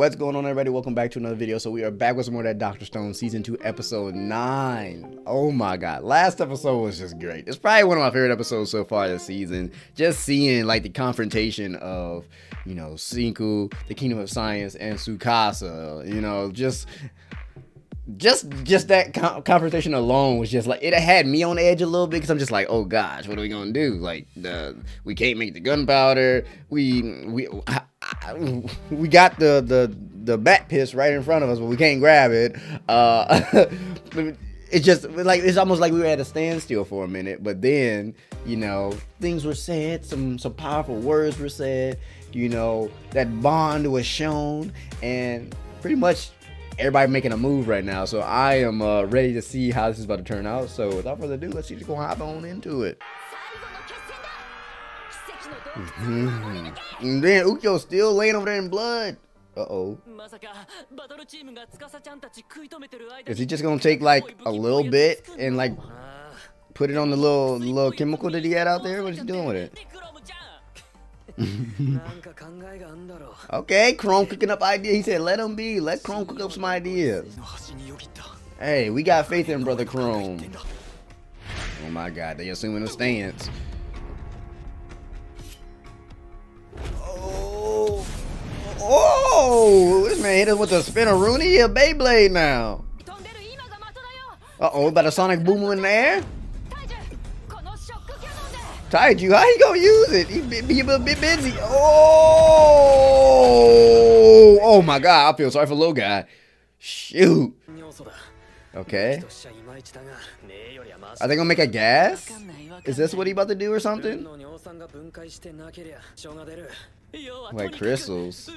What's going on, everybody? Welcome back to another video. So we are back with some more of that Doctor Stone Season 2, Episode 9. Oh my god. Last episode was just great. It's probably one of my favorite episodes so far this season. Just seeing, like, the confrontation of, you know, Senku, the Kingdom of Science, and Tsukasa. You know, just just just that confrontation alone was just like it had me on edge a little bit because I'm just like, oh gosh, what are we gonna do? Like, we can't make the gunpowder. We we We got the the the bat piss right in front of us, but we can't grab it. Uh, it's just like it's almost like we were at a standstill for a minute. But then you know things were said, some some powerful words were said. You know that bond was shown, and pretty much everybody making a move right now. So I am uh, ready to see how this is about to turn out. So without further ado, let's just go hop on into it. Mm-hmm. And then Ukyo's still laying over there in blood. Uh oh. Is he just gonna take like a little bit and like put it on the little little chemical that he had out there? What's he doing with it? okay, Chrome cooking up ideas. He said, let him be. Let Chrome cook up some ideas. Hey, we got faith in Brother Chrome. Oh my god, they assuming a stance. Oh, this man hit us with a spinneroonie, a Beyblade now. Uh-oh, about a sonic boom in the air? Taiju, how he gonna use it? He be, be bit busy. Oh, oh my god, I feel sorry for little guy. Shoot. Okay. Are they gonna make a gas? Is this what he about to do or something? Like crystals.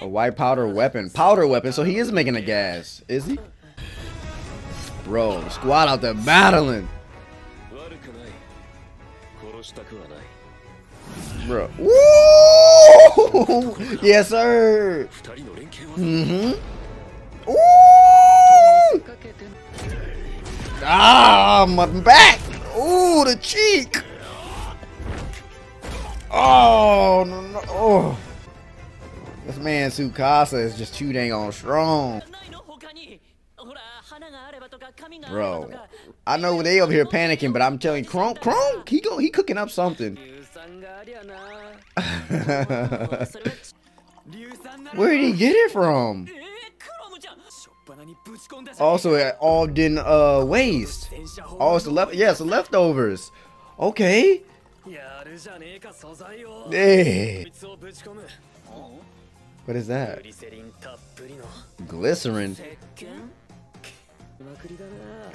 A white powder weapon. Powder weapon, so he is making a gas. Is he? Bro, squad out there battling. Bro. Woo! yes, sir. Mm-hmm. Ooh! Ah, my back. Ooh, the cheek. Oh, no, no. Oh. This man Tsukasa is just too dang on strong. Bro, I know they over here panicking, but I'm telling Chrome, Chrome, he go, he cooking up something. Where did he get it from? Also, it all didn't uh waste. Oh, it's the left. Yeah, it's the leftovers. Okay. What is that? Glycerin.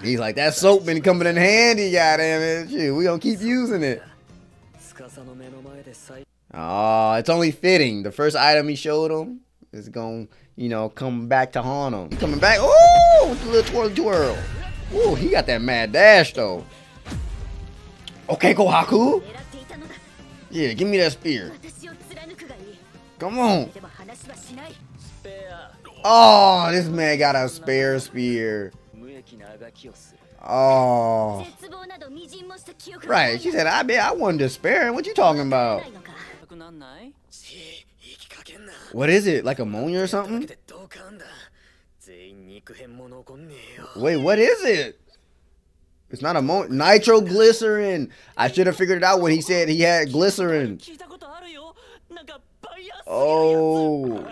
He's like, that soap been coming in handy, goddamn it. We gonna keep using it. Oh, it's only fitting. The first item he showed him is gonna, you know, come back to haunt him. He coming back. Oh, with the little twirl twirl. Oh, he got that mad dash though. Okay, Kohaku. Yeah, give me that spear. Come on. Oh, this man got a spare spear. Oh. Right, she said, I bet I wasn't despairing. What you talking about? What is it? Like ammonia or something? Wait, what is it? It's not ammonia. Nitroglycerin. I should have figured it out when he said he had glycerin. Oh.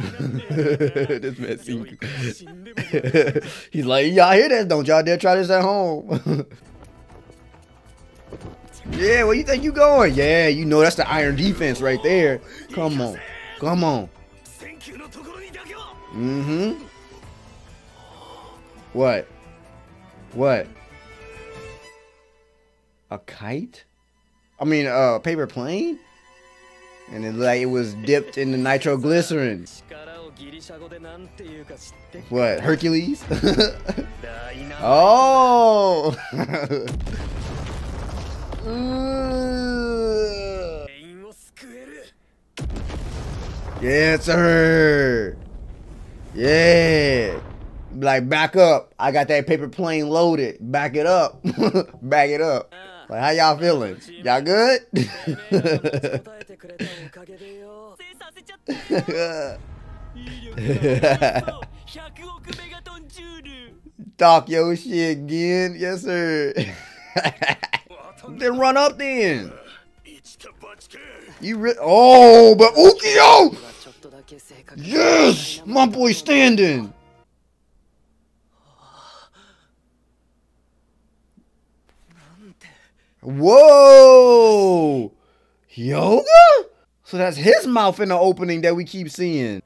this man seems. He's like, y'all hear that? Don't y'all dare try this at home. yeah, where you think you going? Yeah, you know that's the iron defense right there. Come on, come on. Mm-hmm. What? What? A kite? I mean, a uh, paper plane? And it like it was dipped in the nitroglycerin. What, Hercules? oh! Yeah like back up. I got that paper plane loaded. Back it up. back it up. Like how y'all feeling? Y'all good? Talk your shit again, yes sir. then run up then. You re oh, but Ukyo! Yes, my boy standing. Whoa! Hyoga? So that's his mouth in the opening that we keep seeing.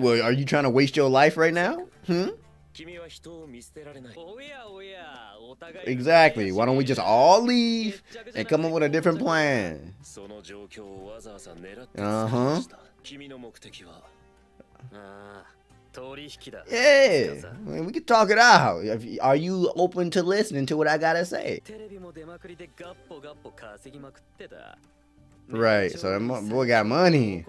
Well, are you trying to waste your life right now? Hmm? Exactly. Why don't we just all leave and come up with a different plan? Uh huh. Yeah, I mean, we can talk it out. Are you open to listening to what I gotta say? Right, so that boy got money.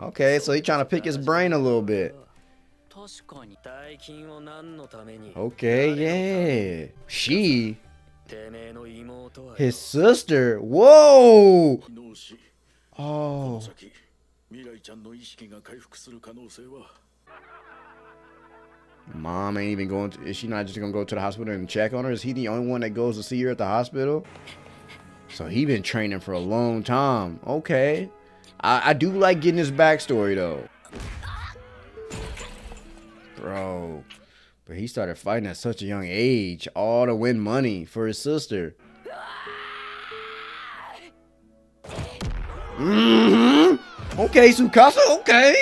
Okay, so he's trying to pick his brain a little bit. Okay, yeah. She. His sister. Whoa! Oh. 未来ちゃんの意識が回復する可能性は mom ain't even going to. Is she not just gonna go to the hospital and check on her? Is he the only one that goes to see her at the hospital? So he been training for a long time. Okay, I, I do like getting his backstory though, bro. But he started fighting at such a young age, all to win money for his sister. hmm Okay, Tsukasa, okay.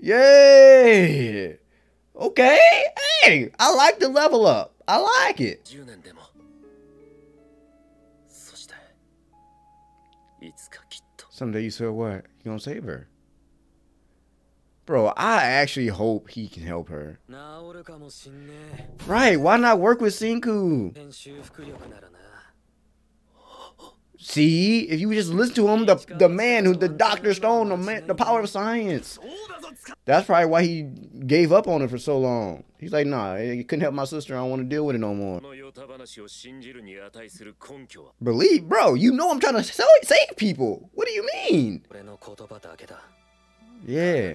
yay. Okay. Hey, I like the level up. I like it. Someday you say what? You gonna save her? Bro, I actually hope he can help her. Right, why not work with Senku? See, if you just listen to him, the the man who the Doctor Stone, the man, the power of science. That's probably why he gave up on it for so long. He's like, nah, it couldn't help my sister. I don't want to deal with it no more. Believe, bro. You know I'm trying to save people. What do you mean? Yeah.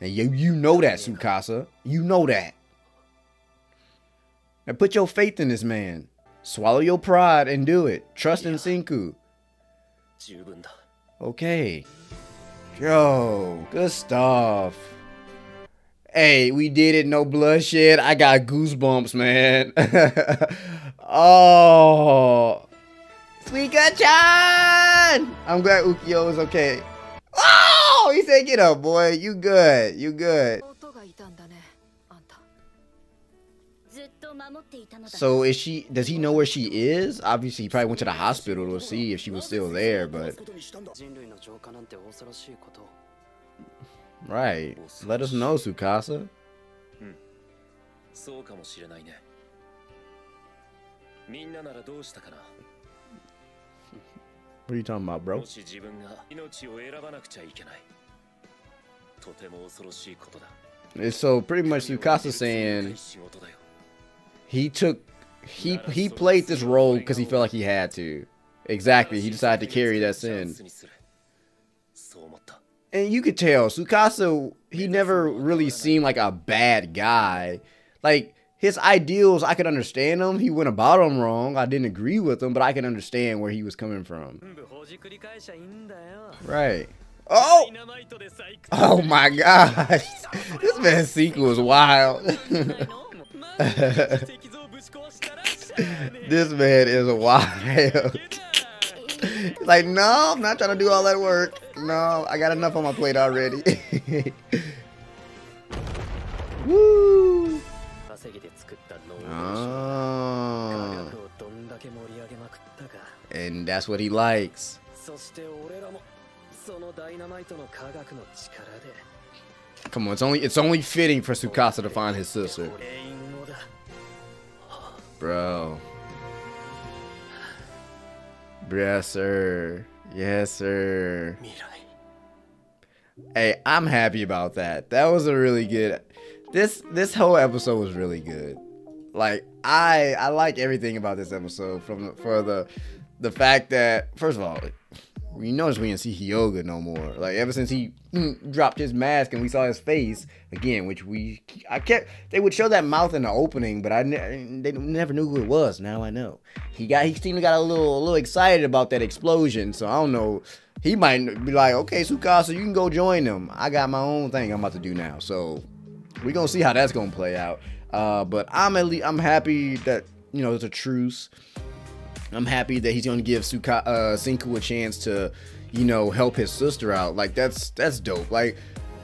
And you, you know that, Tsukasa. You know that. And put your faith in this man. Swallow your pride and do it. Trust in Senku. Okay. Yo, good stuff. Hey, we did it. No bloodshed. I got goosebumps, man. oh. Suika-chan! I'm glad Ukyo is okay. Oh, he said, get up, boy. You good. You good. So is she? Does he know where she is? Obviously, he probably went to the hospital to see if she was still there. But right, let us know, Tsukasa. What are you talking about, bro? So pretty much Tsukasa saying he took he he played this role because he felt like he had to. Exactly, he decided to carry that sin. And you could tell Tsukasa, he never really seemed like a bad guy. Like his ideals, I could understand them. He went about them wrong. I didn't agree with him, but I can understand where he was coming from. Right. Oh! Oh my gosh. This man's sequel is wild. this man is wild. Like, no, I'm not trying to do all that work. No, I got enough on my plate already. Woo! Oh. And that's what he likes. Come on, it's only it's only fitting for Tsukasa to find his sister bro. Yes, sir. Yes, sir. Hey, I'm happy about that. That was a really good. This this whole episode was really good. Like I I like everything about this episode from the, for the the fact that first of all, you notice we didn't see Hyoga no more. Like ever since he mm, dropped his mask and we saw his face again, which we I kept they would show that mouth in the opening, but I ne- they never knew who it was. Now I know. He got he seemed to got a little a little excited about that explosion, so I don't know. He might be like, okay, Tsukasa, you can go join them. I got my own thing I'm about to do now, so we gonna see how that's gonna play out. Uh, but I'm at least I'm happy that you know there's a truce. I'm happy that he's gonna give Suka, uh, Senku a chance to, you know, help his sister out. Like that's that's dope. Like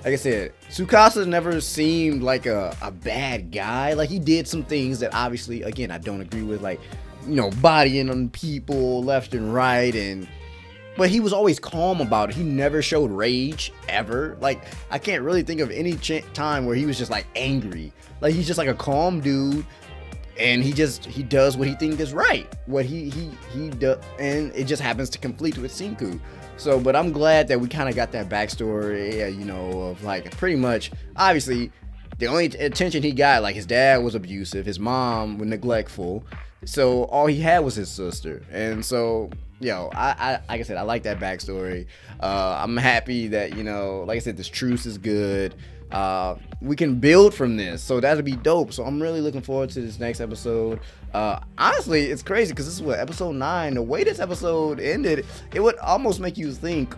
like I said, Tsukasa never seemed like a, a bad guy. Like he did some things that obviously, again, I don't agree with, like you know, bodying on people left and right, and but he was always calm about it. He never showed rage ever. Like I can't really think of any time where he was just like angry. Like he's just like a calm dude and he just he does what he thinks is right. What he he he does and it just happens to conflict with Senku so but I'm glad that we kind of got that backstory you know of like pretty much obviously the only attention he got like his dad was abusive his mom was neglectful. So all he had was his sister. And so yo I, I like I said I like that backstory. Uh I'm happy that you know like I said this truce is good uh, we can build from this. So that'll be dope. So I'm really looking forward to this next episode. Uh, honestly, it's crazy because this is what episode nine. The way this episode ended, it would almost make you think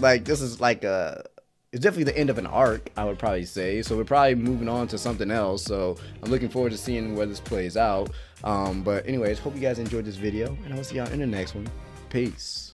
like this is like a. It's definitely the end of an arc, I would probably say. So we're probably moving on to something else. So I'm looking forward to seeing where this plays out. Um, but anyways, hope you guys enjoyed this video, and I'll see y'all in the next one. Peace.